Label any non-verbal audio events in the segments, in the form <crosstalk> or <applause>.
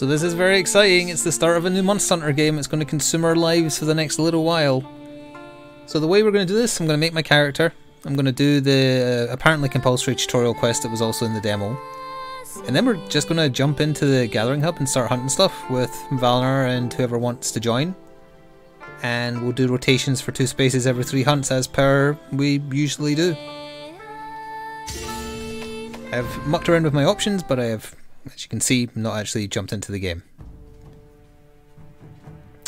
So this is very exciting. It's the start of a new Monster Hunter game. It's going to consume our lives for the next little while. So the way we're going to do this, I'm going to make my character. I'm going to do the uh, apparently compulsory tutorial quest that was also in the demo. And then we're just going to jump into the gathering hub and start hunting stuff with Valner and whoever wants to join. And we'll do rotations for two spaces every three hunts as per we usually do. I've mucked around with my options, but I have, as you can see, not actually jumped into the game.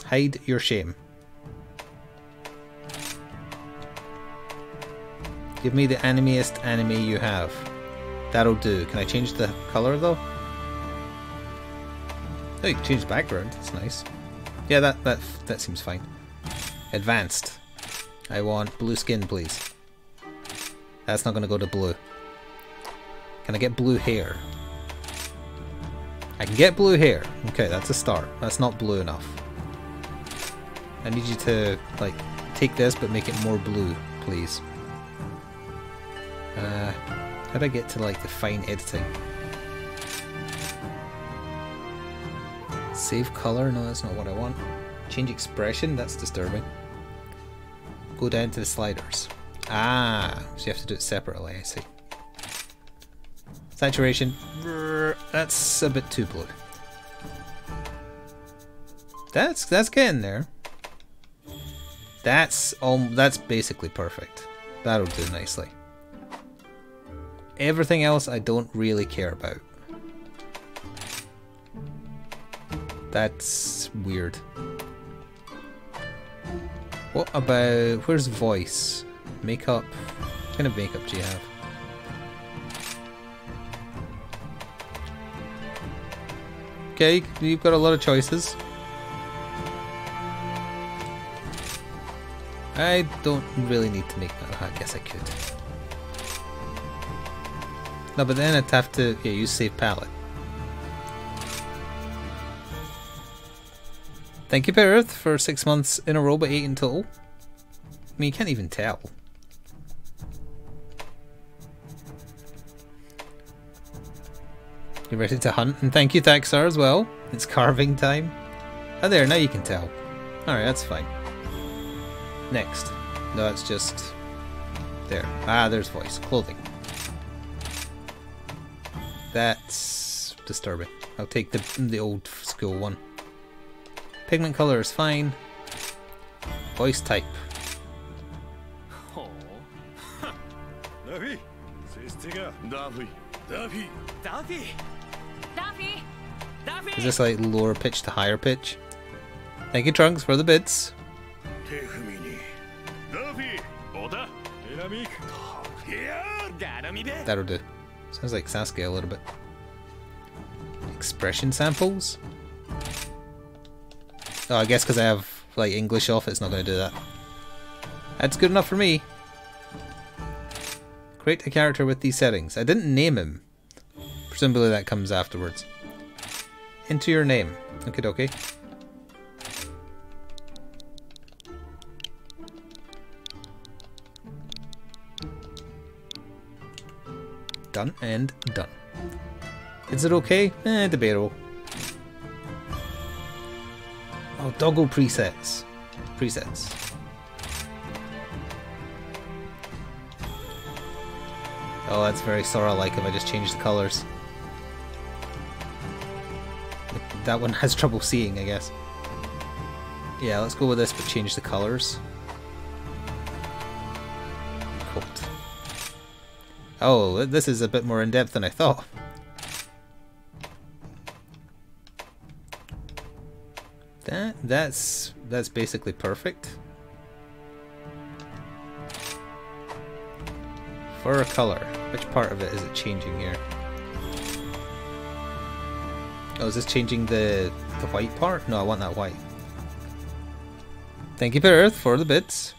Hide your shame. Give me the animiest anime you have. That'll do. Can I change the colour though? Oh, you can change the background. That's nice. Yeah, that that that seems fine. Advanced. I want blue skin, please. That's not going to go to blue. Can I get blue hair? I can get blue hair. Okay, that's a start. That's not blue enough. I need you to, like, take this but make it more blue, please. Uh, how do I get to, like, the fine editing? Save color? No, that's not what I want. Change expression? That's disturbing. Go down to the sliders. Ah, so you have to do it separately, I see. Saturation. That's a bit too blue. That's that's getting there. That's um that's basically perfect. That'll do nicely. Everything else I don't really care about. That's weird. What about where's voice? Makeup. What kind of makeup do you have? Okay, you've got a lot of choices. I don't really need to make that. I guess I could. No, but then I'd have to yeah, use save palette. Thank you, Earth, for six months in a row, but eight in total. I mean, you can't even tell. You ready to hunt? And thank you, Thaxar, as well. It's carving time. Oh, there, now you can tell. Alright, that's fine. Next. No, it's just... There. Ah, there's voice. Clothing. That's disturbing. I'll take the, the old school one. Pigment color is fine. Voice type. <laughs> Is this like lower pitch to higher pitch? Thank you, Trunks, for the bits. That'll do. Sounds like Sasuke a little bit. Expression samples? Oh, I guess because I have like English off, it's not going to do that. That's good enough for me. Create a character with these settings. I didn't name him. Presumably that comes afterwards. Enter your name. Okay, okay. Done and done. Is it okay? Eh, debatable. Oh, doggo presets. Presets. Oh, that's very Sora-like if I just change the colors. That one has trouble seeing, I guess. Yeah, let's go with this, but change the colors. Colt. Oh, this is a bit more in-depth than I thought. That that's that's basically perfect. For a color, which part of it is it changing here? Oh, is this changing the the white part? No, I want that white. Thank you, Earth, for the bits.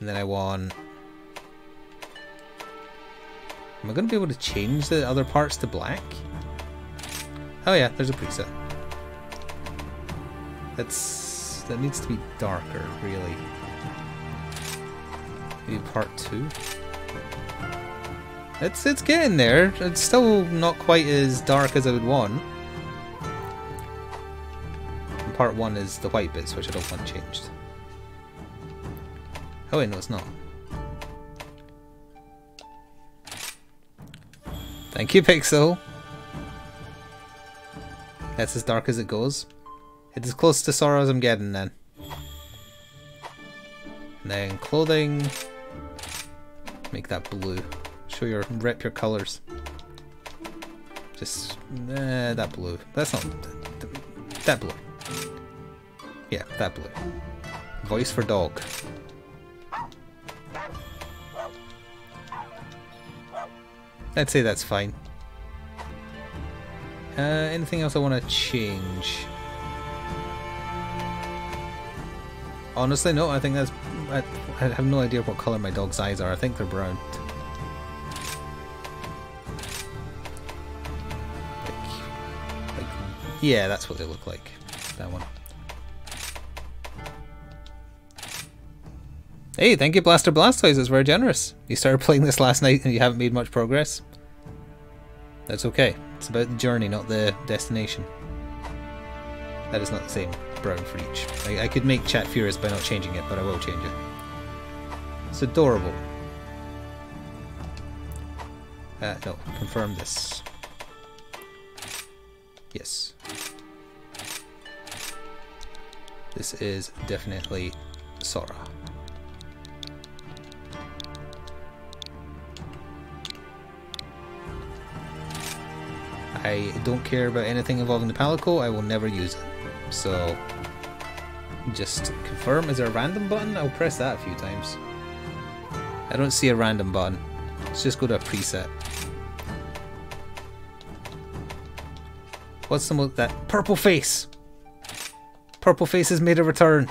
And then I want... Am I going to be able to change the other parts to black? Oh yeah, there's a preset. That's... That needs to be darker, really. Maybe part two? It's, it's getting there. It's still not quite as dark as I would want. part one is the white bits, which I don't want changed. Oh wait, no, it's not. Thank you, Pixel. That's as dark as it goes. It's as close to Sora as I'm getting then. And then clothing. Make that blue. Show your rep your colors. Just eh, that blue. That's not that blue. Yeah, that blue. Voice for dog. I'd say that's fine. Uh, anything else I want to change? Honestly, no. I think that's. I, I have no idea what color my dog's eyes are. I think they're brown. Yeah, that's what they look like. That one. Hey, thank you, Blaster Blastoise. It's very generous. You started playing this last night and you haven't made much progress. That's okay. It's about the journey, not the destination. That is not the same brown for each. I, I could make chat furious by not changing it, but I will change it. It's adorable. Uh, no, confirm this. Yes. This is definitely Sora. I don't care about anything involving the Palico, I will never use it. So, just confirm. Is there a random button? I'll press that a few times. I don't see a random button. Let's just go to a preset. What's some of that? Purple face! Purple face has made a return.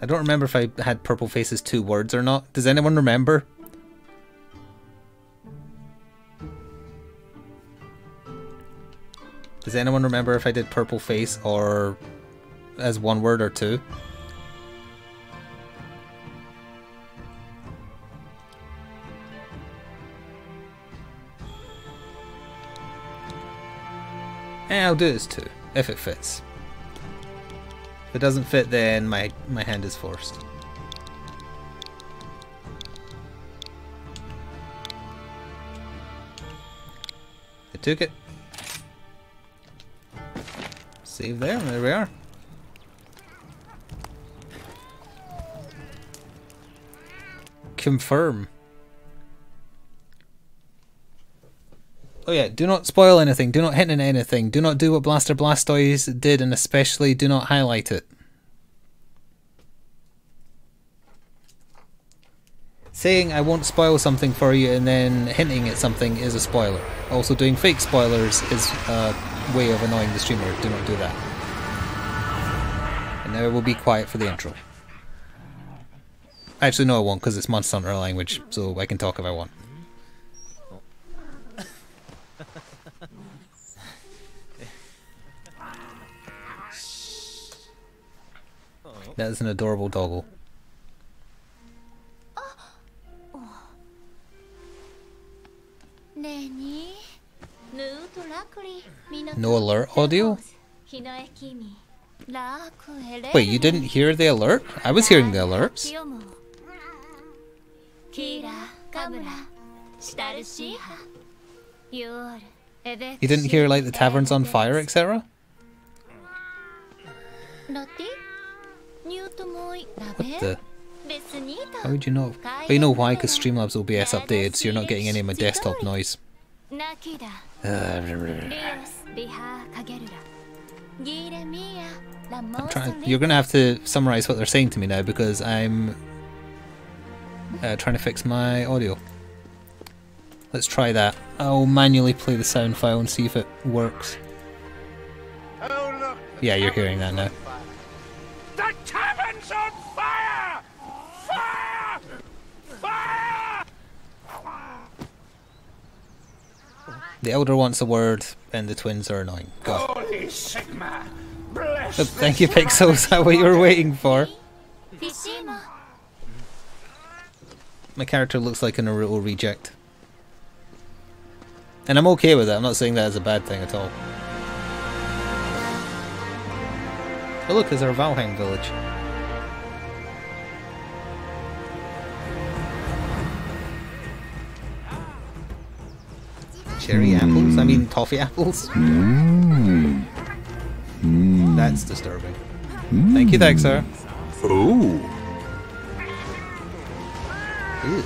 I don't remember if I had purple faces two words or not. Does anyone remember? Does anyone remember if I did purple face or as one word or two? Eh, I'll do this too, if it fits. If it doesn't fit, then my, my hand is forced. I took it. Save there, there we are. Confirm. Oh yeah, do not spoil anything, do not hint at anything, do not do what Blaster Blastoise did, and especially do not highlight it. Saying I won't spoil something for you and then hinting at something is a spoiler. Also doing fake spoilers is a way of annoying the streamer, do not do that. And now I will be quiet for the intro. Actually no I won't because it's Monster Hunter language, so I can talk if I want. That is an adorable doggle. No alert audio? Wait, you didn't hear the alert? I was hearing the alerts. You didn't hear like the tavern's on fire, etc.? What the? How would you know? Oh, you know why? Because Streamlabs OBS updated, so you're not getting any of my desktop noise. I'm trying. You're gonna have to summarize what they're saying to me now because I'm uh, trying to fix my audio. Let's try that. I'll manually play the sound file and see if it works. Yeah, you're hearing that now. The elder wants a word, and the twins are annoying. Go. Holy Sigma! Bless Oh, thank you, Pixels. Is <laughs> that what you were waiting for? My character looks like a Naruto reject. And I'm okay with that, I'm not saying that as a bad thing at all. Oh look, there's our Valheim village. Cherry hmm. apples? I mean toffee apples? Hmm. Hmm. That's disturbing. Thank you, Dexter. Oh. Ew.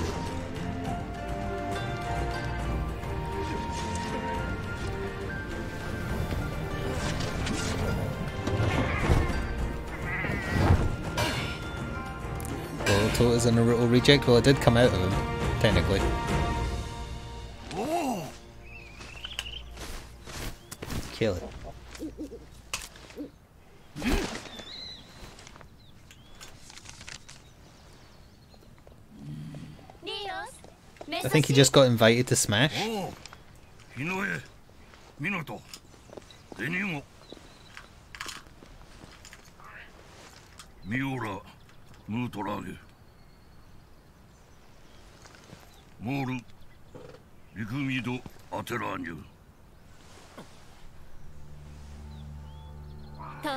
Boruto is a Naruto reject. Well, it did come out of him, technically. kill it. I think he just got invited to Smash. Oh, Mutorage, Moru, Ikumido, Ateranyu.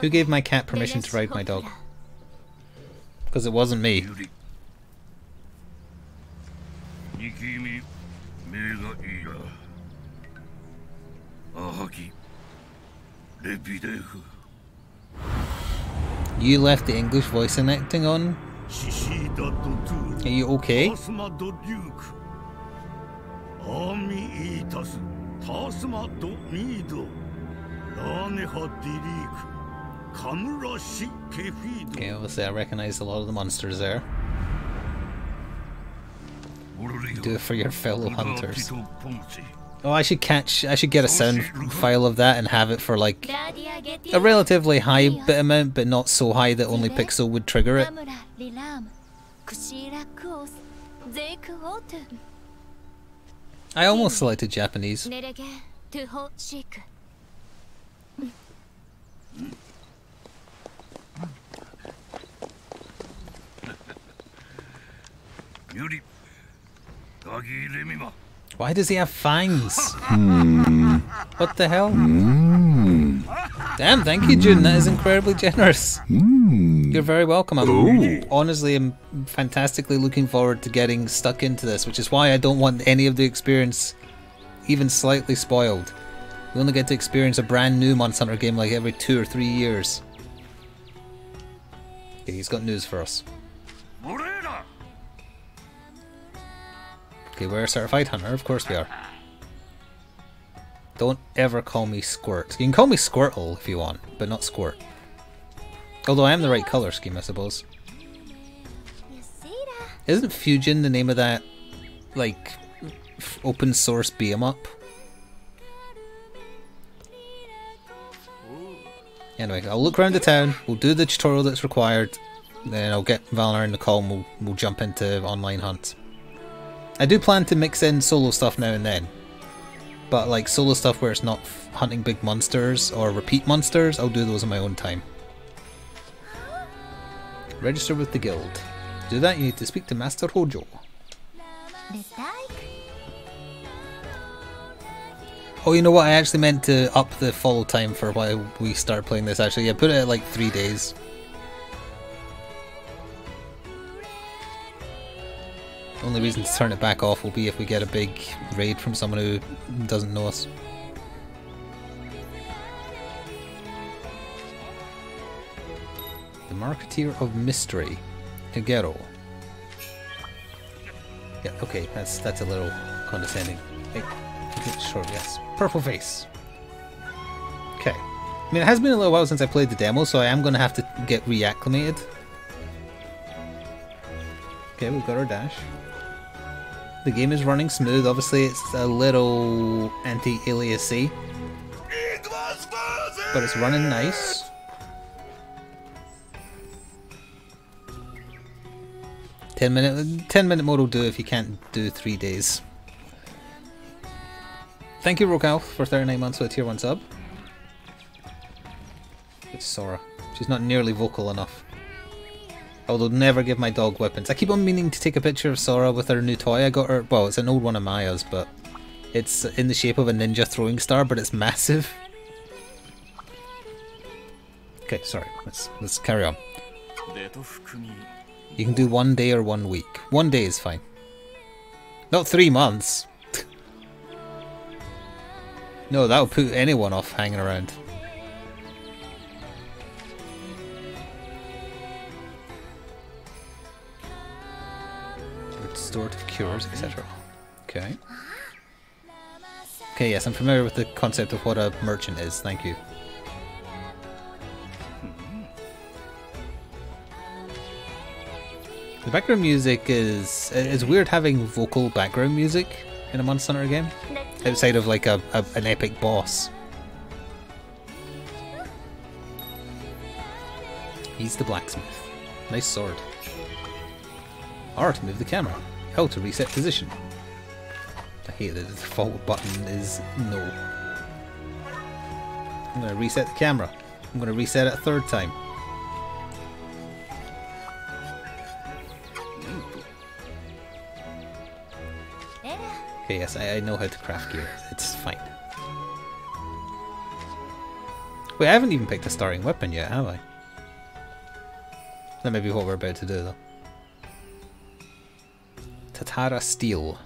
Who gave my cat permission to ride my dog? Because it wasn't me. You left the English voice enacting acting on? Are you okay? Tasma do nido, dirik, Okay, obviously I recognize a lot of the monsters there. Do it for your fellow hunters. Oh, I should catch. I should get a sound file of that and have it for like a relatively high bit amount, but not so high that only Pixel would trigger it. I almost selected Japanese. Why does he have fangs? <laughs> Hmm. What the hell? Damn, thank you, June. That is incredibly generous. You're very welcome. I'm Ooh. honestly am fantastically looking forward to getting stuck into this, which is why I don't want any of the experience even slightly spoiled. We only get to experience a brand new Monster Hunter game like every two or three years. Okay, he's got news for us. Exactly, we're a certified hunter. Of course we are. Don't ever call me Squirt. You can call me Squirtle if you want, but not Squirt. Although I am the right color scheme, I suppose. Isn't Fujin the name of that, like, open source beam up? Anyway, I'll look around the town, we'll do the tutorial that's required, then I'll get Valor in the call and we'll, we'll jump into online hunt. I do plan to mix in solo stuff now and then. But like solo stuff where it's not hunting big monsters or repeat monsters, I'll do those in my own time. Register with the guild. To do that, you need to speak to Master Hojo. Oh, you know what? I actually meant to up the follow time for while we start playing this. Actually, yeah, put it at like three days. Only reason to turn it back off will be if we get a big raid from someone who doesn't know us. The Marketeer of Mystery, Kagero. Yeah, okay, that's that's a little condescending. Hey, sure, yes. Purple face. Okay. I mean, it has been a little while since I played the demo, so I am going to have to get reacclimated. Okay, we've got our dash. The game is running smooth. Obviously, it's a little anti-aliasy, but it's running nice. Ten minute, ten minute mode will do if you can't do three days. Thank you, Rokalf, for 39 months with a tier 1 sub. It's Sora. She's not nearly vocal enough. Although never give my dog weapons. I keep on meaning to take a picture of Sora with her new toy I got her. Well, it's an old one of Maya's, but it's in the shape of a ninja throwing star, but it's massive. Okay, sorry. Let's let's carry on. You can do one day or one week. One day is fine. Not three months. <laughs> no, that'll put anyone off hanging around. Restorative cures, etc. Mm. Okay. Okay, yes, I'm familiar with the concept of what a merchant is. Thank you. Mm-hmm. The background music is it's weird having vocal background music in a Monster Hunter game outside of like a, a an epic boss. He's the blacksmith. Nice sword. To move the camera. L to reset position. I that the default button is no. I'm gonna reset the camera. I'm gonna reset it a third time. Okay, yes, I, I know how to craft gear. It's fine. Wait, I haven't even picked a starting weapon yet, have I? That may be what we're about to do, though. Tatara Steel.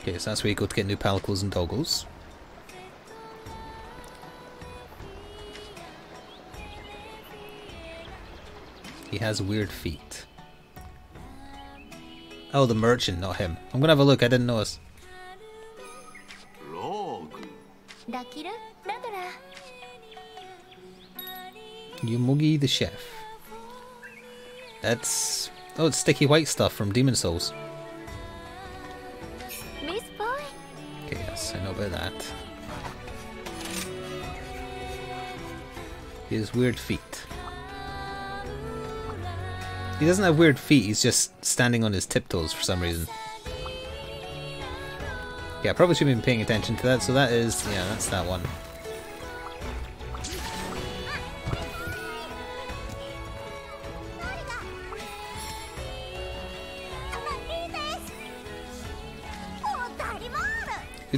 Okay, so that's where you go to get new palicles and toggles. He has weird feet. Oh, the merchant, not him. I'm gonna have a look, I didn't notice. Yomugi the chef. That's... Oh, it's sticky white stuff from Demon Souls. Okay, yes, I know about that. He has weird feet. He doesn't have weird feet, he's just standing on his tiptoes for some reason. Yeah, I probably should have been paying attention to that, so that is, yeah, that's that one.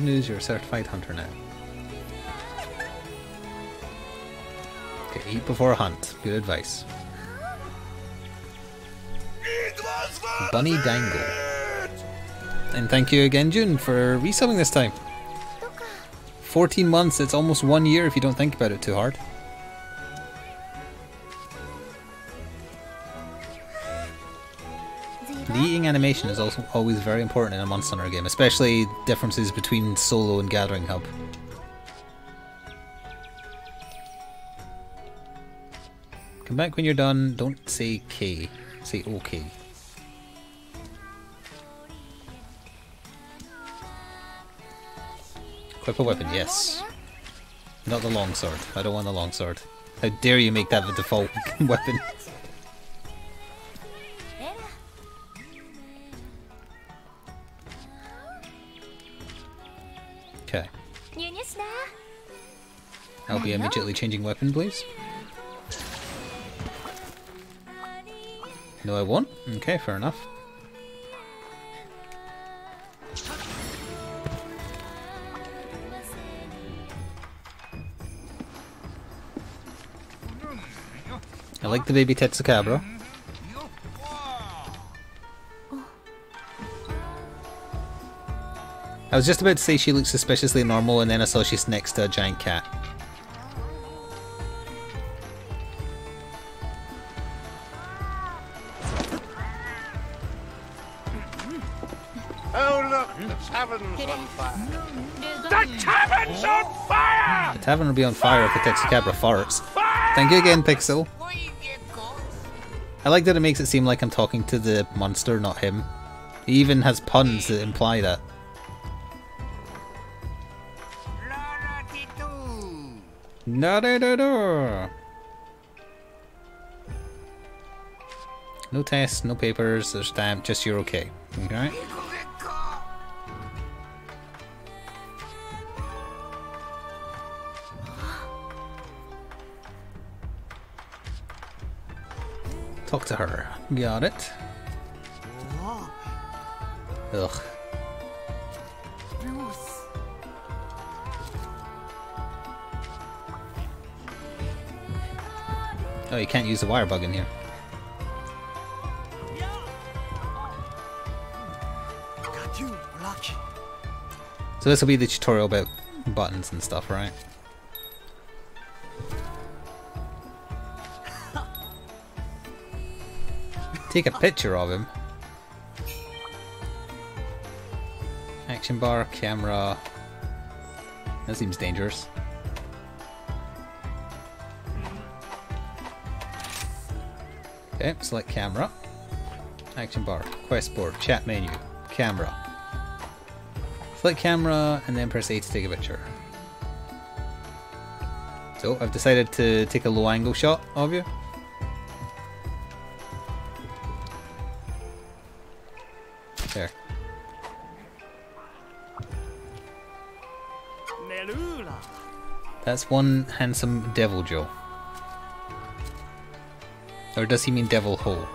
Good news, you're a certified hunter now. Okay, eat before a hunt. Good advice. Bunny Dango. And thank you again, June, for reselling this time. 14 months, it's almost one year if you don't think about it too hard. The eating animation is also always very important in a Monster Hunter game, especially differences between solo and gathering hub. Come back when you're done, don't say K, say OK. Equip a weapon, yes. Not the longsword. I don't want the longsword. How dare you make that the default <laughs> weapon? Immediately changing weapon, please. No, I won't. Okay, fair enough. I like the baby Tetsucabra. I was just about to say she looks suspiciously normal and then I saw she's next to a giant cat. Tavern will be on fire if the Tetsucabra farts. Thank you again, Pixel. I like that it makes it seem like I'm talking to the monster, not him. He even has puns that imply that. No. No tests, no papers, there's stamp, just you're okay. Okay? Talk to her. Got it. Ugh. Oh, you can't use the wire bug in here. Got you. So this will be the tutorial about buttons and stuff, right? Take a picture of him. Action bar, camera. That seems dangerous. Okay, select camera. Action bar, quest board, chat menu, camera. Select camera and then press A to take a picture. So I've decided to take a low angle shot of you. That's one handsome devil Joe. Or does he mean devil hole?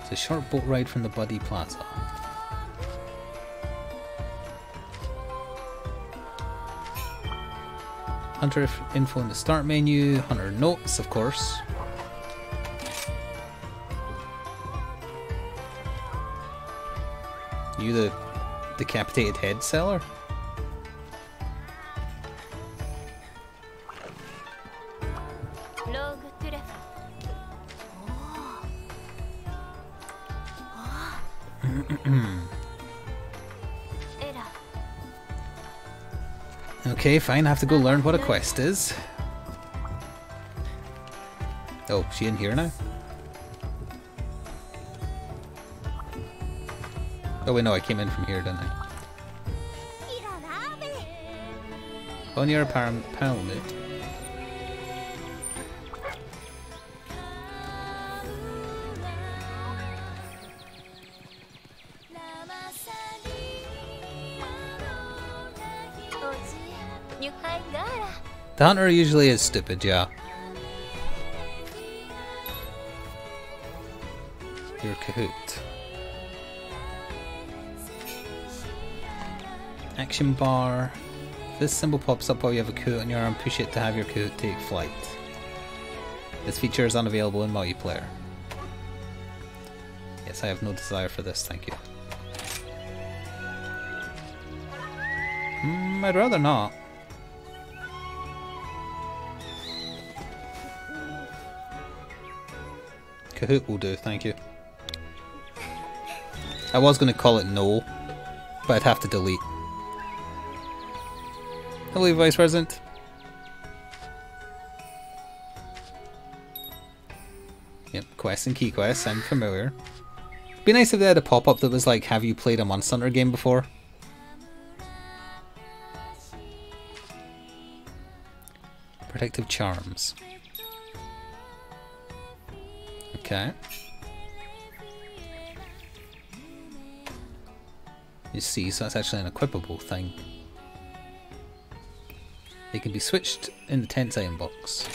It's a short boat ride from the Buddy Plaza. Hunter info in the start menu, Hunter notes, of course. You the decapitated head seller? <clears throat> okay, fine, I have to go learn what a quest is. Oh, she in here now? Oh wait, no, I came in from here, didn't I? Oh, On your pound, pound it. The hunter usually is stupid, yeah. You're a Cohoot. Action bar. This symbol pops up while you have a Cohoot on your arm, push it to have your Cohoot take flight. This feature is unavailable in multiplayer. Yes, I have no desire for this, thank you. Hmm, I'd rather not. Cohoot will do, thank you. I was going to call it no, but I'd have to delete. Hello, Vice President. Yep, quests and key quests, I'm familiar. Be nice if they had a pop-up that was like, have you played a Monster Hunter game before? Protective Charms. Okay. You see, so that's actually an equipable thing. They can be switched in the tense item box.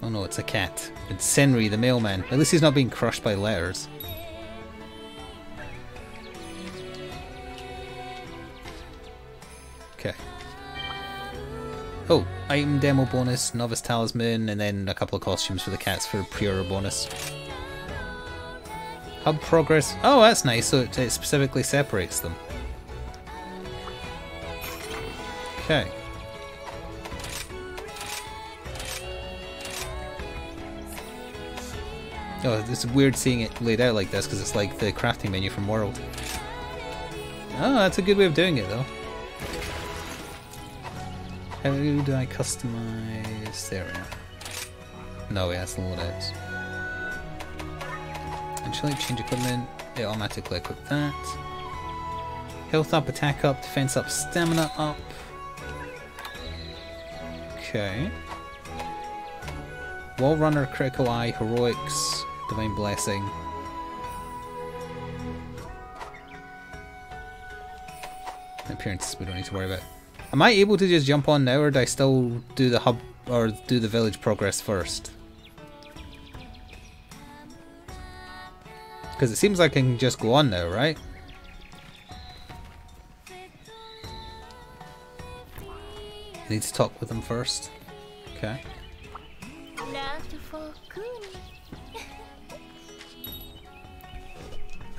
Oh no, it's a cat. It's Senri, the mailman. At least he's not being crushed by letters. Okay. Oh, item demo bonus, novice talisman, and then a couple of costumes for the cats for pre-order bonus. Hub progress. Oh, that's nice. So it, it specifically separates them. Okay. Oh, it's weird seeing it laid out like this because it's like the crafting menu from World. Oh, that's a good way of doing it though. How do I customize? There we are. No, it has to load out. Actually, change equipment. It automatically equip that. Health up, attack up, defense up, stamina up. Okay. Wall Runner, Critical Eye, Heroics, Divine Blessing. Appearances we don't need to worry about. Am I able to just jump on now or do I still do the hub or do the village progress first? Because it seems like I can just go on now, right? I need to talk with them first. Okay. Not for Kuni.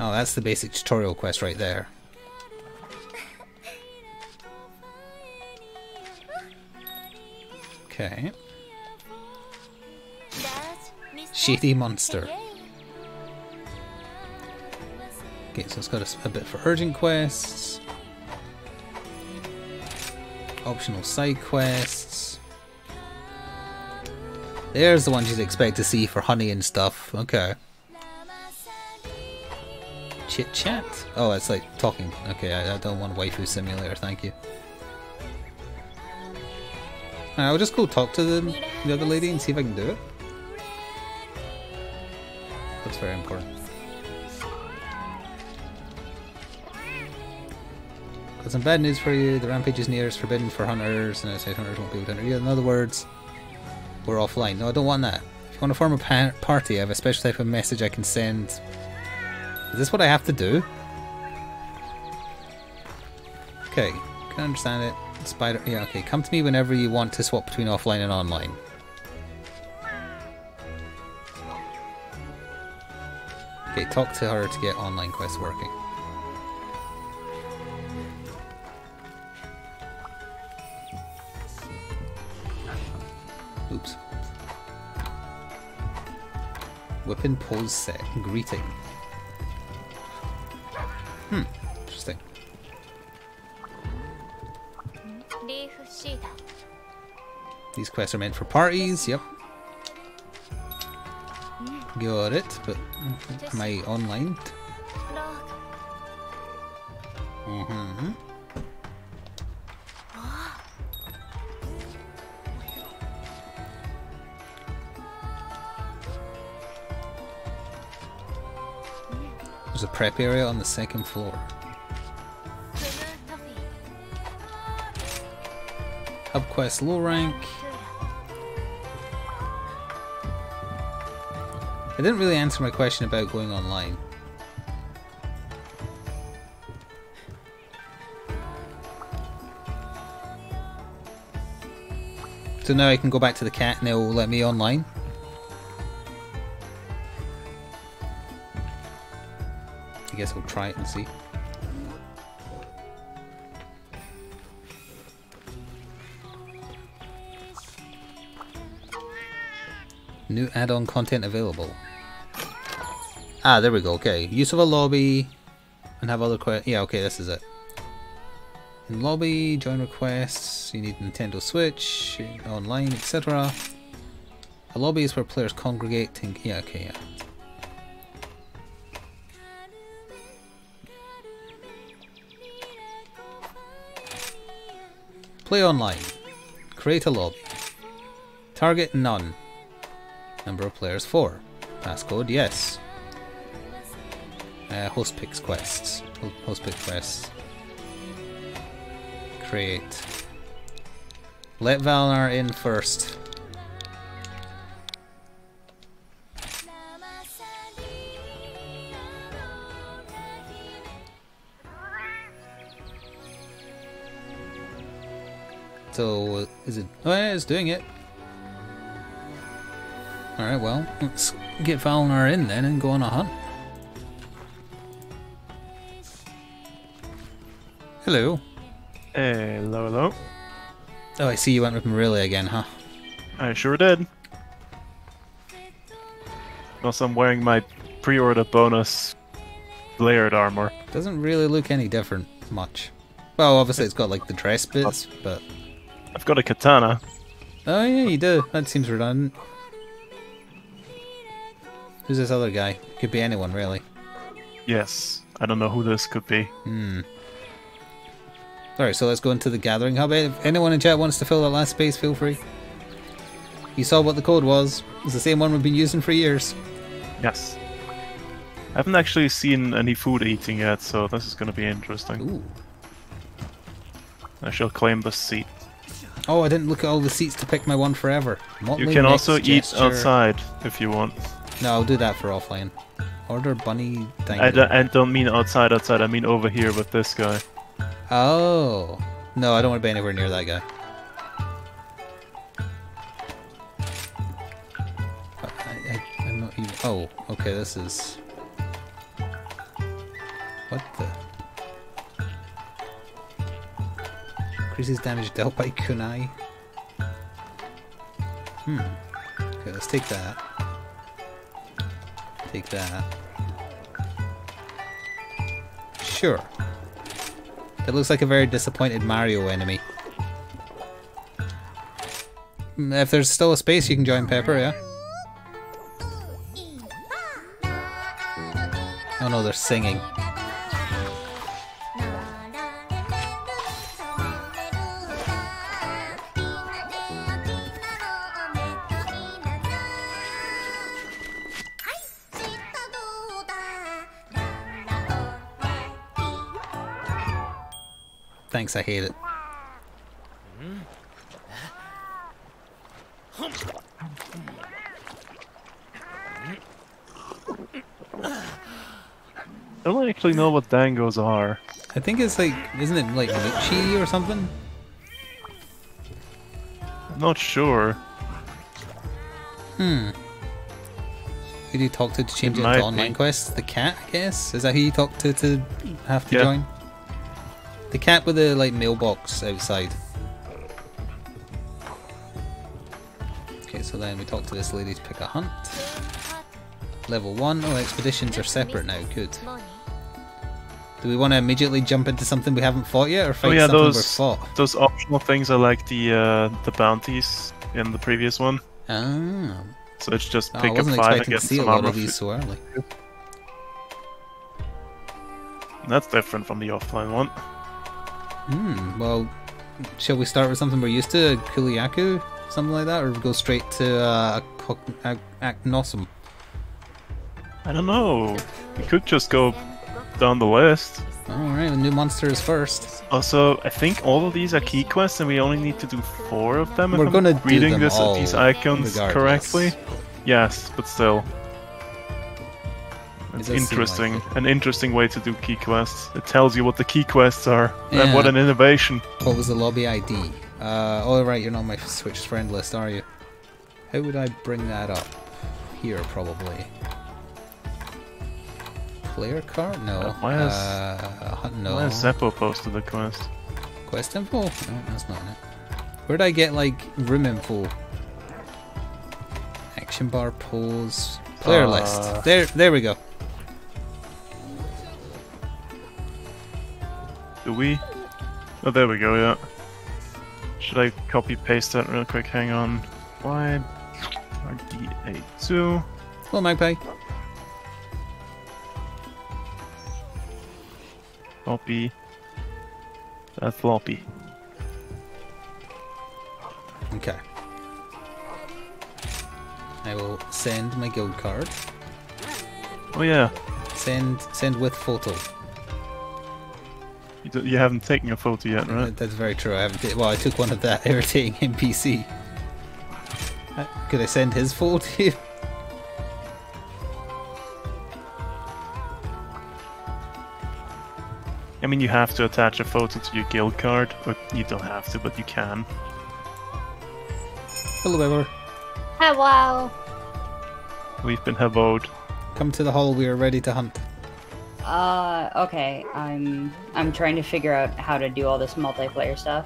Oh, that's the basic tutorial quest right there. <laughs> Okay. Shady monster. Okay, so it's got a bit for urgent quests. Optional side quests. There's the ones you'd expect to see for honey and stuff. Okay. Chit chat? Oh, it's like talking. Okay, I, I don't want waifu simulator, thank you. I'll just go talk to the, the other lady and see if I can do it. That's very important. Some bad news for you. The rampage is near. It's forbidden for hunters, and outside hunters won't be able to enter. Yeah, in other words, we're offline. No, I don't want that. If you want to form a pa- party, I have a special type of message I can send. Is this what I have to do? Okay, can understand it. Spider. Yeah, okay. Come to me whenever you want to swap between offline and online. Okay, talk to her to get online quests working. weapon pose set. Greeting. Hmm. Interesting. These quests are meant for parties. Yep. Got it. But am I online? Mm-hmm. There's a prep area on the second floor. Hub quest low rank. It didn't really answer my question about going online. So now I can go back to the cat and it'll let me online. Guess we'll try it and see. New add-on content available. Ah, there we go. Okay, use of a lobby and have other quests. Yeah, okay, this is it. In lobby, join requests. You need Nintendo Switch, online, etc. A lobby is where players congregate. Yeah, okay, yeah. Play online. Create a lobby. Target none. Number of players 4. Passcode yes. Uh, host picks quests. Host pick quests. Create. Let Valnar in first. So, is it. Oh, yeah, it's doing it. Alright, well, let's get Valnar in then and go on a hunt. Hello. Hello, hello. Oh, I see you went with Marilia again, huh? I sure did. Also, I'm wearing my pre-order bonus layered armor. Doesn't really look any different much. Well, obviously it's got like the dress bits, but I've got a katana. oh yeah, you do. That seems redundant. Who's this other guy? Could be anyone, really. Yes, I don't know who this could be. Hmm. Alright, so let's go into the gathering hub. If anyone in chat wants to fill that last space, feel free. You saw what the code was. It's the same one we've been using for years. Yes. I haven't actually seen any food eating yet, so this is going to be interesting. Ooh. I shall claim the seat. Oh, I didn't look at all the seats to pick my one forever. You can also eat outside if you want. No, I'll do that for offline. Order bunny. I, don't- I don't mean outside, outside. I mean over here with this guy. Oh. No, I don't want to be anywhere near that guy. I, I, I'm not even. Oh, okay, this is. What the? Increases damage dealt by kunai. Hmm. Okay, let's take that. Take that. Sure. That looks like a very disappointed Mario enemy. Mm, If there's still a space, you can join Pepper, yeah? Oh no, they're singing. Thanks, I hate it. I don't actually know what dangos are. I think it's like, isn't it like Michi or something? I'm not sure. Hmm. Who do you talk to to change It it, into online be. quests? The cat, I guess? Is that who you talk to to have to Yeah. join? The cat with the like mailbox outside. Okay, so then we talk to this lady to pick a hunt. Level 1. Oh, expeditions are separate now. Good. Do we want to immediately jump into something we haven't fought yet, or fight Oh yeah, something we've those fought? those optional things are like the uh, the bounties in the previous one. Ah, So it's just Oh, I pick up wasn't five and get to see a some lot of these so early. That's different from the offline one. Hmm, well, shall we start with something we're used to? Kulu-Ya-Ku? Something like that? Or go straight to uh? I don't know. We could just go down the list. Alright, the new monster is first. Also, I think all of these are key quests, and we only need to do four of them. We're if gonna I'm reading this these icons regardless. correctly. Yes, but still, interesting. like it. An interesting way to do key quests. It tells you what the key quests are, and what an innovation. What was the lobby ID? Uh, oh, right, you're not my <laughs> Switch friend list, are you? How would I bring that up? Here, probably. Player card? No. Uh, why is- uh, no. Why has Zeppo posted the quest? Quest info? No, that's not it. Where'd I get like room info? Action bar pose. Player Uh. list. There there we go. Do we? Oh, there we go. Yeah. Should I copy paste that real quick? Hang on. Why? RD82. Hello Magpie. Floppy. That floppy. Okay. I will send my guild card. Oh yeah. Send send with photo. You, d- you haven't taken a photo yet, <laughs> right? That's very true. I haven't. Well, I took one of that <laughs> irritating NPC. Uh, Could I send his photo to you? I mean, you have to attach a photo to your guild card, but you don't have to, but you can. Hello, Weber. Hello. We've been haboed. Come to the hall. We are ready to hunt. Uh, okay. I'm I'm trying to figure out how to do all this multiplayer stuff.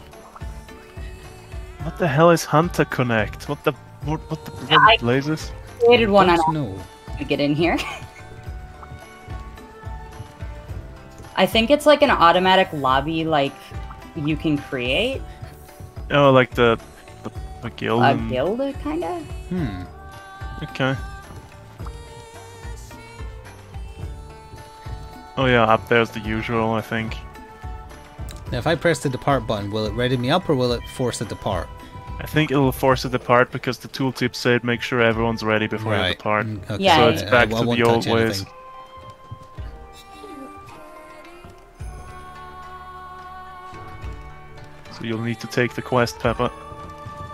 What the hell is Hunter Connect? What the what, what the bloody I- blazes? Created one on Don't know. to get in here. <laughs> I think it's like an automatic lobby, like you can create Oh, like the the, the guild. a and- guild, kind of. Hmm. Okay. Oh yeah, up there's the usual, I think. Now, if I press the depart button, will it ready me up or will it force a depart? I think it'll force it apart because the tooltip said make sure everyone's ready before you depart. Mm, okay. Yeah, So it's back I to won't the old ways. anything. So you'll need to take the quest, Peppa.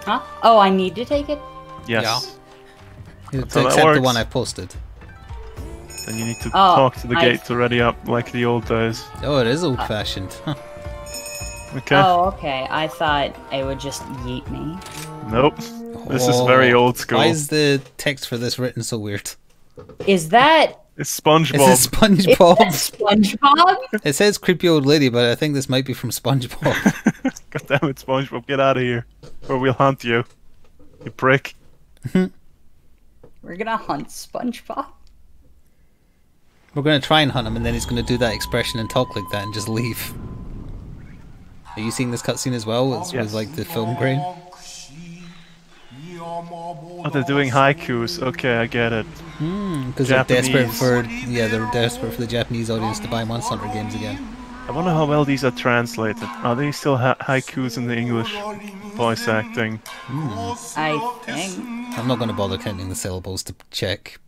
Huh? Oh, I need to take it? Yes. You That's accept the one I posted. Then you need to Oh, talk to the I- gate to ready up like the old days. Oh, it is old fashioned. <laughs> Okay. Oh, okay. I thought it would just yeet me. Nope. This is very oh, old school. Oh. Why is the text for this written so weird? Is that It's SpongeBob. Is SpongeBob. this SpongeBob? is SpongeBob? it says creepy old lady, but I think this might be from SpongeBob. <laughs> God damn it, SpongeBob, get out of here, or we'll hunt you. You prick. <laughs> We're gonna hunt SpongeBob. We're gonna try and hunt him, and then he's gonna do that expression and talk like that and just leave. Are you seeing this cutscene as well? It's Yes. with like the film grain. Oh, they're doing haikus. Okay, I get it. Hmm, because they're desperate for yeah, they're desperate for the Japanese audience to buy Monster Hunter games again. I wonder how well these are translated. Are they still ha- haikus in the English voice acting? Hmm. I think. I'm not gonna bother counting the syllables to check.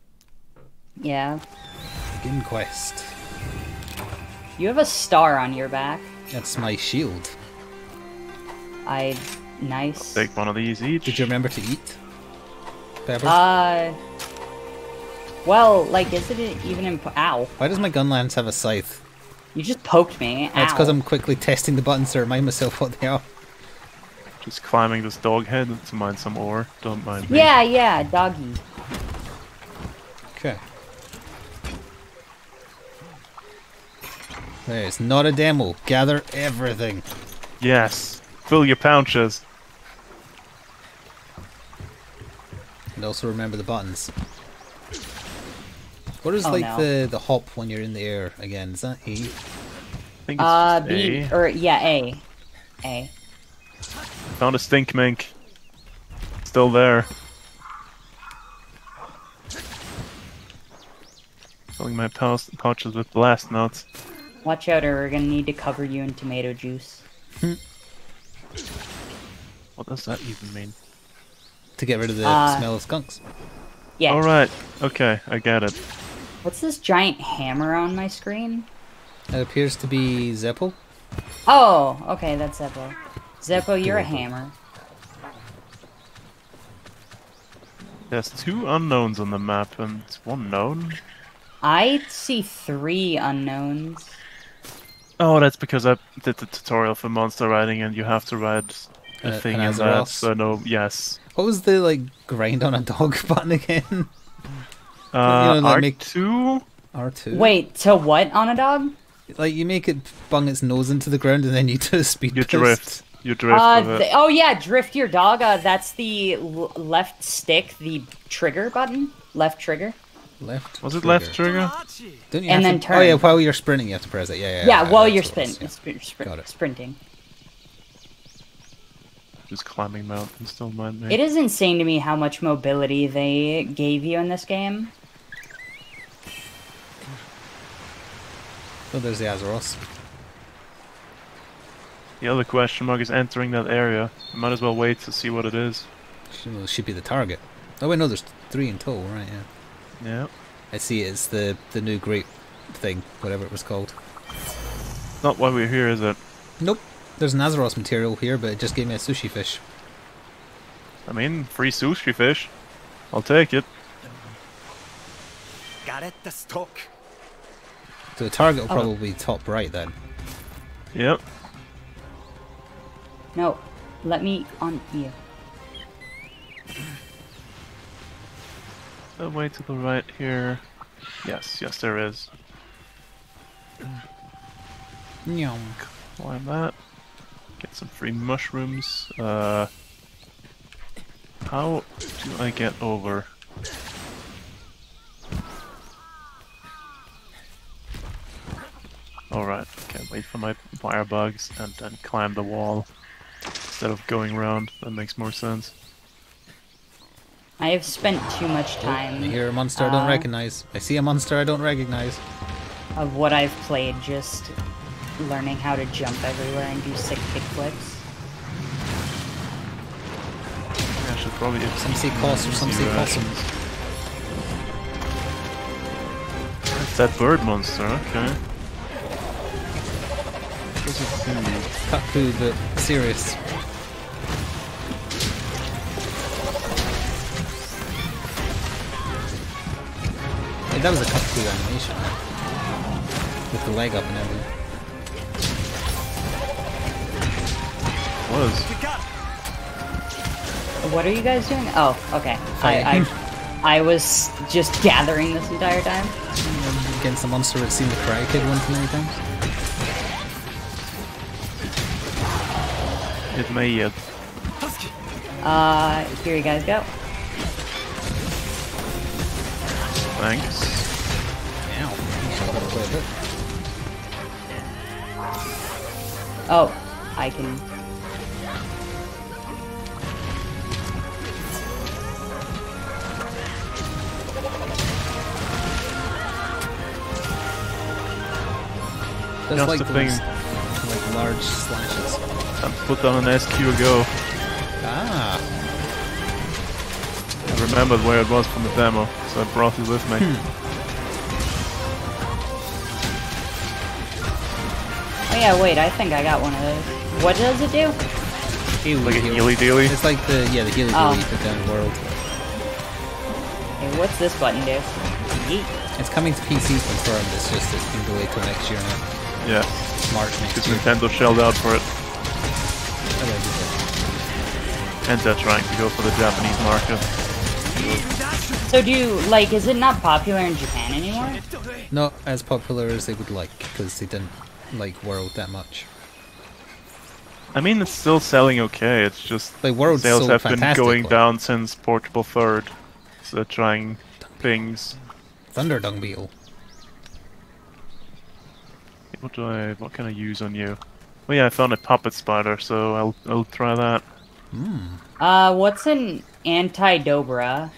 Yeah. Begin quest. You have a star on your back. That's my shield. I. Nice. Take one of these each. Did you remember to eat? Pepper? Uh. Well, like, isn't it even in. Ow. Why does my gun lance have a scythe? You just poked me. Ow. That's because I'm quickly testing the buttons to remind myself what they are. Just climbing this dog head to mine some ore. Don't mind me. Yeah, yeah, doggy. Okay. There's not a demo. Gather everything. Yes. Fill your pouches. And also remember the buttons. What is Oh, like no. the, the hop when you're in the air again? Is that E? I think it's Uh, just B. A. Or, yeah, A. A. Found a stink mink. Still there. Filling my pouches with blast nuts. Watch out, or we're gonna need to cover you in tomato juice. <laughs> What does that even mean? To get rid of the Uh, smell of skunks. Yeah. Alright, okay, I get it. What's this giant hammer on my screen? It appears to be Zeppo. Oh, okay, that's Zeppo. Zeppo, you're a hammer. There's two unknowns on the map and one known. I see three unknowns. Oh, that's because I did the tutorial for monster riding and you have to ride a Uh, thing an in that, so no, yes. What was the like grind on a dog <laughs> button again? Uh, know, like make- R2? R2. Wait, to what on a dog? Like you make it bung its nose into the ground and then you <laughs> do a speed You boost. drift. You drift Uh, with it. oh yeah, drift your dog. Uh, that's the l- left stick, the trigger button, left trigger. Left. Was it left trigger? Don't you And have then to... Oh yeah, while you're sprinting, you have to press it. Yeah, yeah. Yeah, yeah, while you're what it spin, was, yeah. spin, sprint, Got it. sprinting. Just climbing mountains, don't mind me. It is insane to me how much mobility they gave you in this game. Oh, there's the Arzuros. The other question mark is entering that area. You might as well wait to see what it is. Should, should be the target. Oh wait, no, there's three in total, right? Yeah. Yeah. I see. It's the the new great thing, whatever it was called. Not why we're here, is it? Nope. There's an Arzuros material here, but it just gave me a sushi fish. I mean, free sushi fish. I'll take it. Got it, the stock. So the target will Oh. probably be top right then. Yep. No, let me on you. A way to the right here. Yes, yes, there is. Nyum. Climb that. Get some free mushrooms. Uh, how do I get over? Alright, okay, wait for my wire bugs and then climb the wall instead of going around. That makes more sense. I have spent too much time I time hear a monster I don't uh, recognize. I see a monster I don't recognize. of what I've played just learning how to jump everywhere and do sick kickflips. I should probably. Some say cost or some say possum. It's that bird monster. Okay. What does it do? Cuckoo, but serious. Hey, that was a cuckoo animation. With the leg up and everything. Was. What are you guys doing? Oh, okay. I, I, I was just gathering this entire time. Against the monster that's seen the Karate Kid one too many times. It may yet. Uh, here you guys go. Thanks. Ow. Actually, got quite a bit. Oh, I can. That's Just like the thing. like large slashes. And put on an SQ ago. Remembered where it was from the demo, so I brought it with me. Hmm. Oh yeah, wait. I think I got one of those. What does it do? Healy Like a healy. healy dealy. It's like the yeah the healy Oh. dealy but down world. Hey, what's this button do? Yeet. It's coming to PC confirmed. It's just it's been delayed till next year now. Yeah, March next because year. Nintendo shelled out for it, I gotta do that. and they're trying to go for the Japanese market. So do you like? Is it not popular in Japan anymore? Not as popular as they would like because they didn't like World that much. I mean, it's still selling okay. It's just Like World sales have been going down since Portable Third. So they're trying things. Thunder Dung Beetle. What do I? What can I use on you? Oh yeah, I found a puppet spider, so I'll I'll try that. Uh, what's an anti-dobra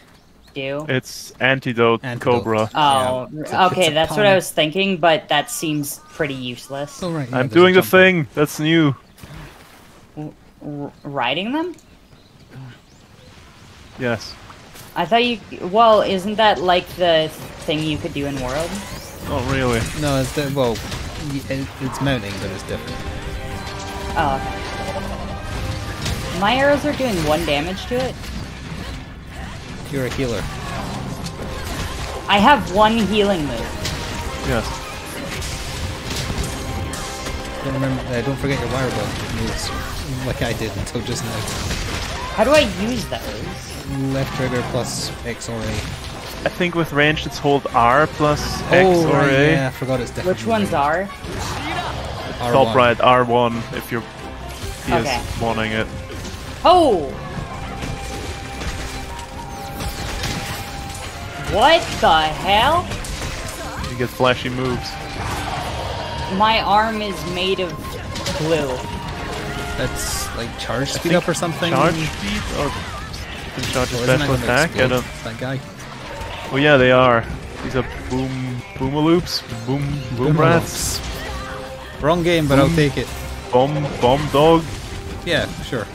do? It's antidote, Antidote. cobra. Oh, Yeah, okay, it's a that's what. I was thinking, but that seems pretty useless. Oh right. yeah, I'm doing the jump thing. That's new. R- riding them? Yes. I thought you. Well, isn't that like the thing you could do in World? Not really. No, it's the, well, it's mounting, but it's different. Oh, okay. My arrows are doing one damage to it. You're a healer. I have one healing move. Yes. Don't remember. Uh, don't forget your wire bug moves, like I did until just now. How do I use those? Left trigger plus X or A. I think with range it's hold R plus X oh, or right, A. yeah, I forgot it's different. Which ones are? R1. Top right R1 if you're PS Okay. wanting it. Oh! What the hell? You get flashy moves. My arm is made of glue. That's like charge speed up or something. Charge speed or can charge a Or special attack? I explode? don't. That guy. Oh yeah, they are. These are boom boomaloops, boom boom rats, Wrong game, but I'll take it. bomb bomb dog, Yeah, sure.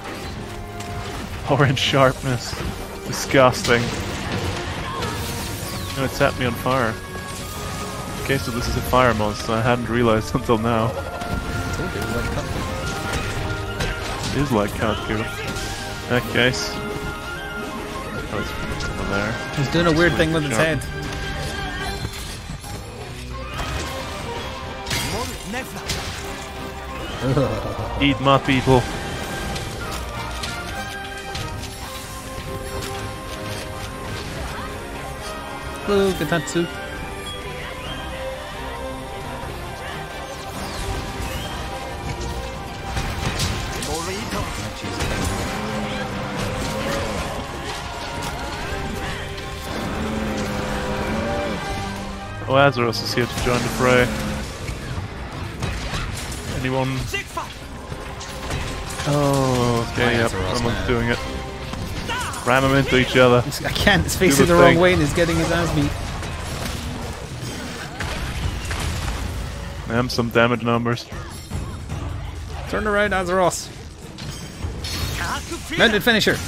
orange sharpness. Disgusting. No, it set me on fire. Okay, so this is a fire monster. I hadn't realized <laughs> until now. I told you, it was like Cuphead. It is like Katku. That case. Oh, it's over there. He's doing a weird thing with his head. Eat my people. Hello, Gatatsu. Oh, jeez. Oh, is here to join the fray. Anyone? Oh, okay, yep, someone's doing it. Ram them into each other. I can't. It's facing the, the wrong way and it's getting his ass beat. And some damage numbers. Turn around, Arzuros. Mounted finisher.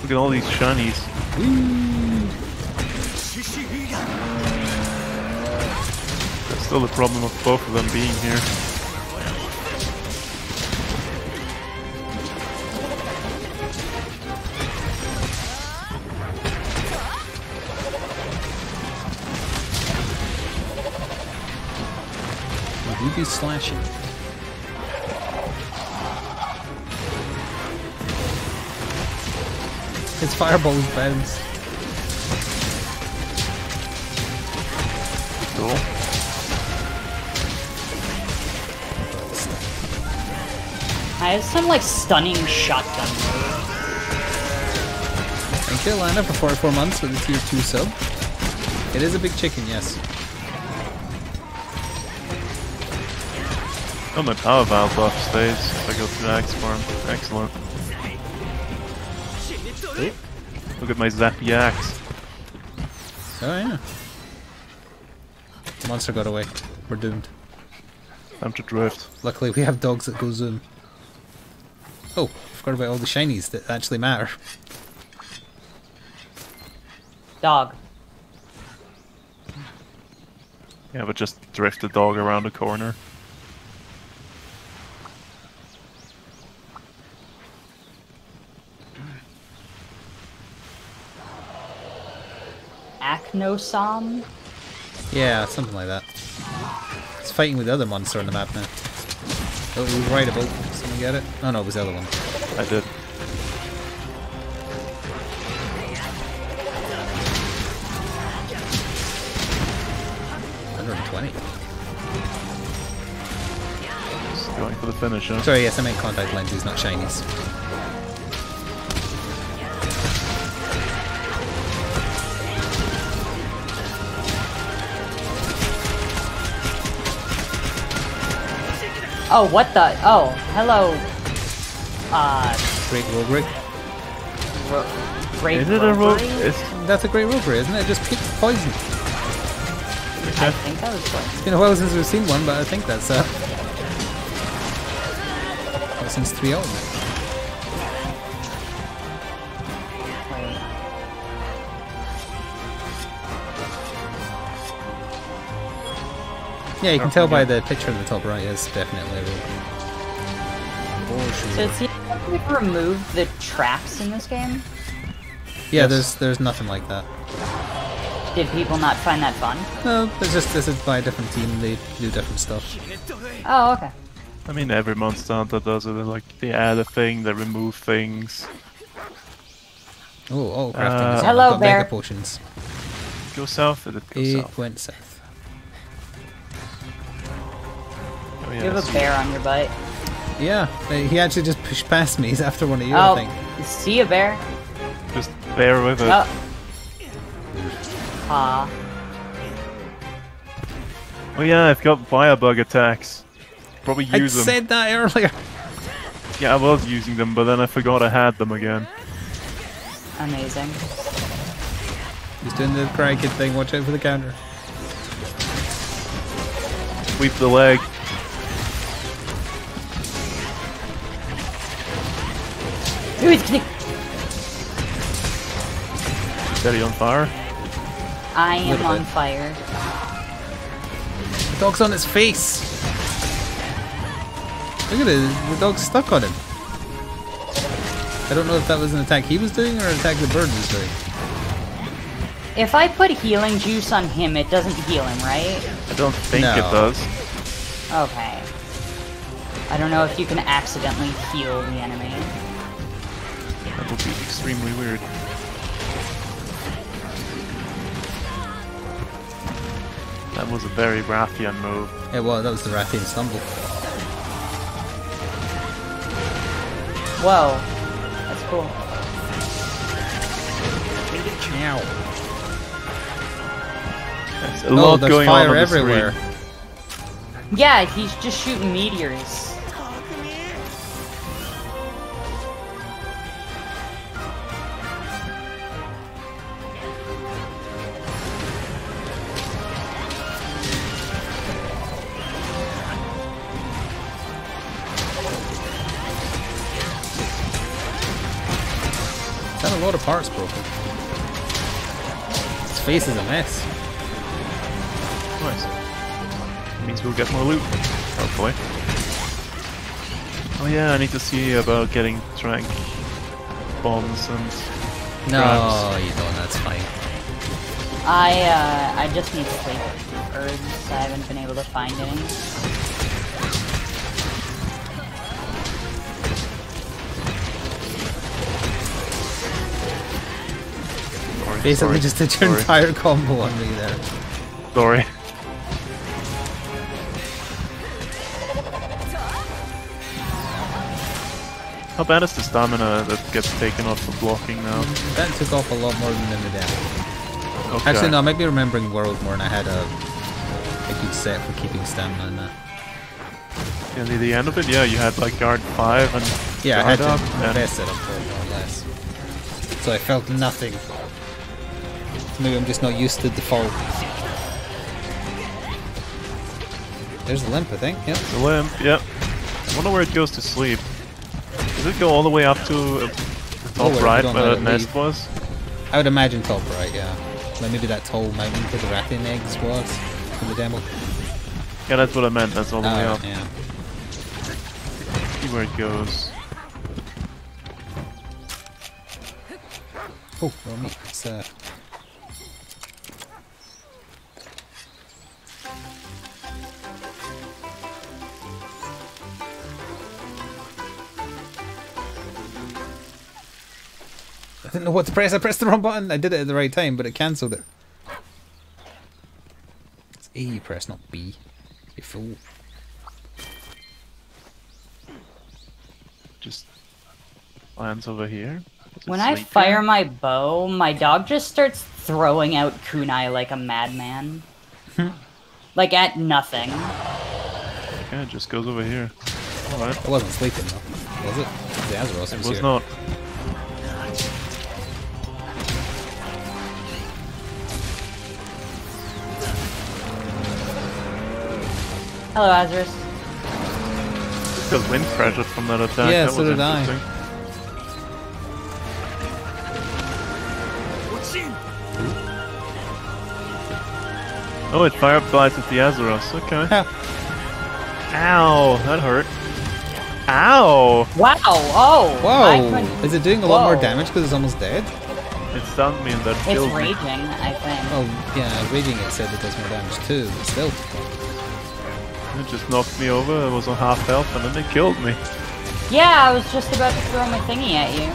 Look at all these shinies. Whee. Still the problem of both of them being here. Would you be slashing? His fireballs bounce. Cool. I have some like stunning shotgun. Thank you, Lana, for 44 months with a tier 2 sub. It is a big chicken, yes. Oh, my power valve buff stays if I go through Axe Farm. Excellent. Look at my zappy axe. Oh, yeah. The monster got away. We're doomed. Time to drift. Luckily, we have dogs that go zoom. Forgot about all the shinies that actually matter. Dog. Yeah, but just drift the dog around the corner. Aknosom. Yeah, something like that. It's fighting with the other monster on the map now. Oh, it was right about. Someone get it? Oh no, it was the other one. I did. Hundred twenty. Going for the finish, huh? Sorry, yes, I meant contact lenses, not shinies. Oh, what the? Oh, hello. Uh, Great Rogue ro- great. Is it a? It's That's a great Rogue isn't it? Just picks poison. I think that was what. It's been a while since we've seen one, but I think that's uh. well, since 3 0. Yeah, you can tell by the picture in the top right, it's definitely a Rogue. So it seems like we've removed the traps in this game. Yeah, Yes. there's there's nothing like that. Did people not find that fun? No, it's just this is by a different team. They do different stuff. Oh, okay. I mean, every Monster Hunter does it. Like, they add a thing, they remove things. Oh, oh, crafting. Uh, is on. Hello, I've got mega bear. potions. Go south, did it go It south? went south. Oh, You have a see. bear on your butt. Yeah, he actually just pushed past me. <laughs> He's after one of you, Oh, thing. see a bear? Just bear with it. Oh. Ah. Oh yeah, I've got Wirebug attacks. Probably I use them. said that earlier. <laughs> Yeah, I was using them, but then I forgot I had them again. Amazing. He's doing the Cry Kid thing. Watch out for the counter. Sweep the leg. Steady on fire. I am on bit. fire. The dog's on its face. Look at it. The dog's stuck on him. I don't know if that was an attack he was doing or an attack the bird was doing. If I put healing juice on him, it doesn't heal him, right? I don't think No. it does. Okay. I don't know if you can accidentally heal the enemy. That would be extremely weird. That was a very Rathian move. Yeah, well, that was the Rathian stumble. Wow, That's cool. Meow. There's a Oh, lot there's going fire on on everywhere. screen. Yeah, he's just shooting meteors. Face is a mess. Nice. Means we'll get more loot, hopefully. Oh yeah, I need to see about getting trank bombs and No, Grabs. you don't. That's fine. I uh, I just need sleep herbs. I haven't been able to find any. Basically, sorry, just did your sorry. entire combo on me there. Sorry. How bad is the stamina that gets taken off for blocking now? Mm, that took off a lot more than in the demo. Okay. Actually, no, I might be remembering World more, and I had a, a good set for keeping stamina in that. Yeah, near the end of it, yeah, you had like guard 5 and Yeah, I had to up, and mess it up more or less. So I felt nothing. Maybe I'm just not used to default. There's the limp, I think. Yep. the limp, yep. I wonder where it goes to sleep. Does it go all the way up to uh, the top Oh, right where that nest leave. was? I would imagine top right, yeah. Like maybe that tall mountain where the Rathian eggs was in the demo. Yeah, that's what I meant, that's all the way Ah, up. yeah. See where it goes. Oh, well. It's, uh, didn't know what to press. I pressed the wrong button. I did it at the right time, but it cancelled it. It's A you press, not B. You fool. Just lands over here. When I sleeping? fire my bow, my dog just starts throwing out kunai like a madman. Hmm. like at nothing. Yeah, it just goes over here. Alright. It wasn't sleeping though, was it? The Arzuros It was, was here. not. Hello, Arzuros. Got wind pressure from that attack. Yeah, that so was did I. interesting. Oh, it fire blights at the Arzuros. Okay. Ha. Ow, that hurt. Ow! Wow! Oh! Whoa! Is it doing a lot more damage because it's almost dead? It stunned me and that It's killed me. raging, I think. Oh, yeah, raging it said it does more damage too, but still. It just knocked me over. It was on half health and then it killed me. Yeah, I was just about to throw my thingy at you.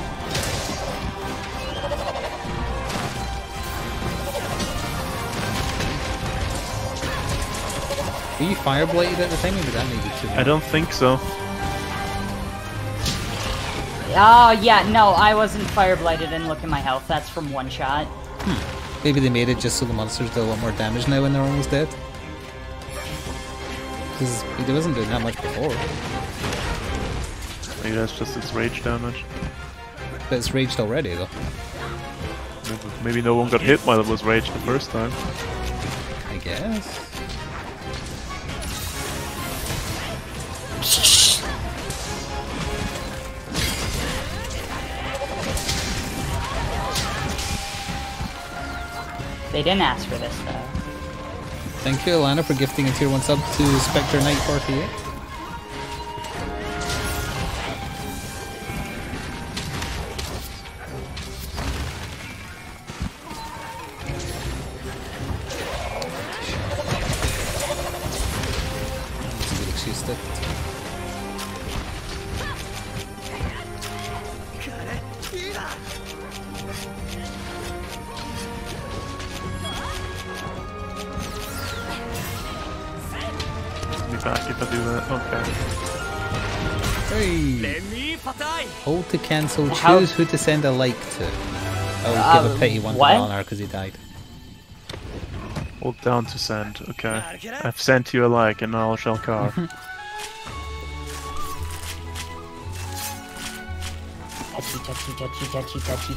Were you fire blighted at the time, or that make you too? I don't think so. Oh, yeah, no, I wasn't fire blighted and look at my health. That's from one shot. Hmm. Maybe they made it just so the monsters do a lot more damage now when they're almost dead. Because he wasn't doing that much before. Maybe that's just its rage damage. But it's raged already though. Maybe- Maybe no one got hit while it was raged the first time. I guess. They didn't ask for this, though. Thank you, Alana, for gifting a tier 1 sub to Spectre Knight 48. That's a I do that? Okay. Hey! Hold to cancel, choose How? who to send a like to. I'll give a pity one what? to because he died. Hold down to send, okay. I've sent you a like and I shall carve. touchy, <laughs> touchy, touchy, touchy, touchy.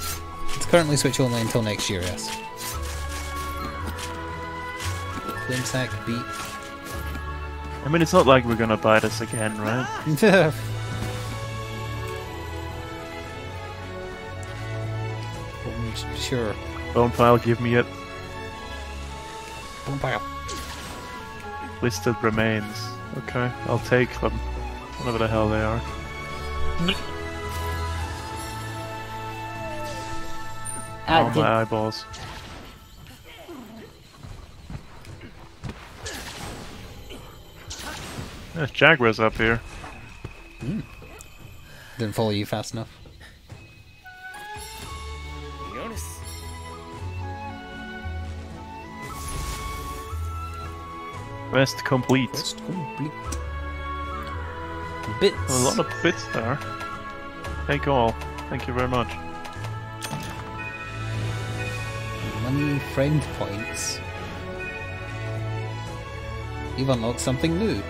It's currently Switch only until next year, yes. Flamesack beat I mean, it's not like we're gonna buy this again, right? <laughs> Sure. Bone pile, give me it. Boom pile. Listed remains. Okay, I'll take them. Whatever the hell they are. Uh, oh, my eyeballs. There's Jaguars up here. Hmm. Didn't follow you fast enough. Quest complete. Quest complete. Bits. A lot of bits there. Take all. Thank you very much. Money friend points. You've unlocked something new.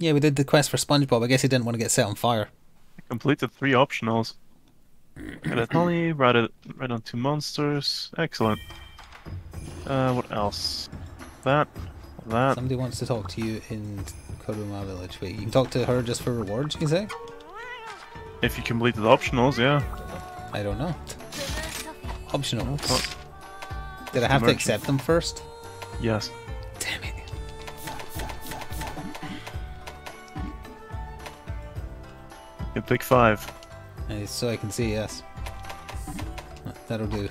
Yeah, we did the quest for SpongeBob. I guess he didn't want to get set on fire. I completed three optionals. Get a honey, ride it right on two monsters. Excellent. Uh, what else? That, that. Somebody wants to talk to you in Kamura Village. Wait, you can talk to her just for rewards, you say? If you completed optionals, yeah. I don't know. <laughs> Optional. What? Did I have to accept them first? Yes. Pick five. So I can see, yes. That'll do.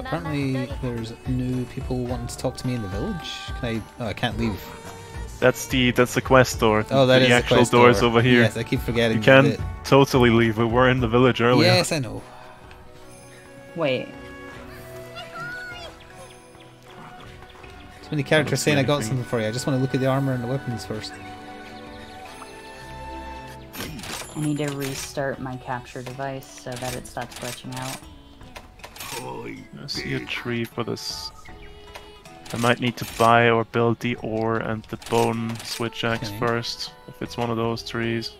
Apparently, there's new people wanting to talk to me in the village. Can I? Oh, I can't leave. That's the that's the quest door. Oh, that the is the actual quest doors door. over here. Yes, I keep forgetting. you can that- totally leave. We were in the village earlier. Yes, I know. Wait. So many characters saying I got something for you. I just want to look at the armor and the weapons first. I need to restart my capture device so that it stops glitching out. I see a tree for this. I might need to buy or build the ore and the bone switch axe Okay. first, if it's one of those trees.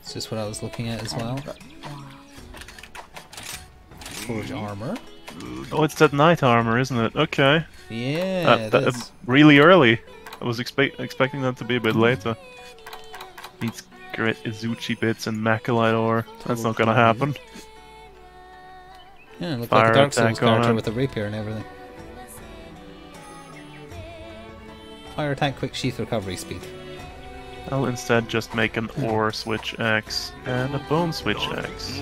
It's just what I was looking at as well. Forge armor. Oh, it's that knight armor, isn't it? Okay. Yeah, Uh, it that- is. really early. I was expect expecting that to be a bit later. Needs great Izuchi bits and Machalite ore. That's not gonna happen. Yeah, it looked fire like a Dark Souls character it. with a rapier and everything. Fire attack, quick sheath recovery speed. I'll instead just make an ore switch axe and a bone switch axe.